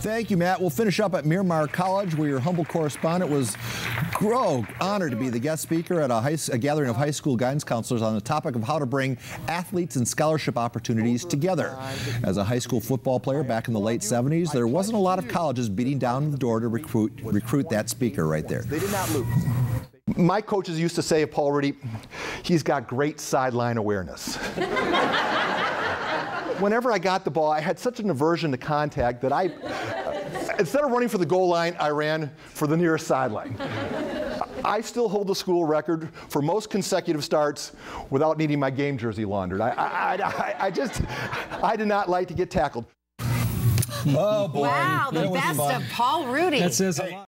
Thank you, Matt. We'll finish up at Miramar College, where your humble correspondent was grow honored to be the guest speaker at a, high, a, gathering of high school guidance counselors on the topic of how to bring athletes and scholarship opportunities together. As a high school football player back in the late 70s, there wasn't a lot of colleges beating down the door to recruit recruit that speaker right there. They did not lose. My coaches used to say of Paul Rudy, he's got great sideline awareness. Whenever I got the ball, I had such an aversion to contact that I uh, instead of running for the goal line, I ran for the nearest sideline. I still hold the school record for most consecutive starts without needing my game jersey laundered. I, I, I, I just, I did not like to get tackled. Oh boy. Wow, the best of Paul Rudy. That says a lot.